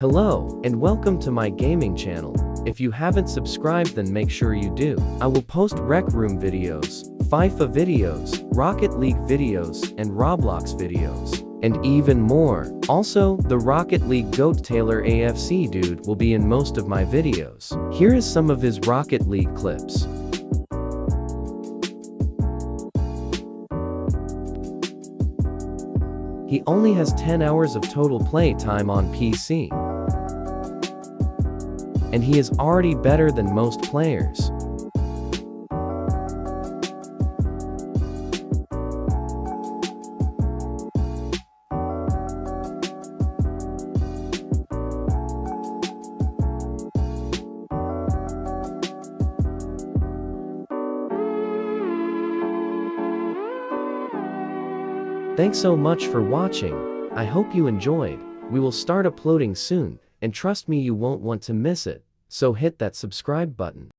Hello, and welcome to my gaming channel. If you haven't subscribed then make sure you do. I will post Rec Room videos, FIFA videos, Rocket League videos, and Roblox videos. And even more. Also, the Rocket League GOAT Taylor AFC dude will be in most of my videos. Here is some of his Rocket League clips. He only has 10 hours of total play time on PC. And he is already better than most players. Thanks so much for watching. I hope you enjoyed. We will start uploading soon, and trust me you won't want to miss it. So hit that subscribe button.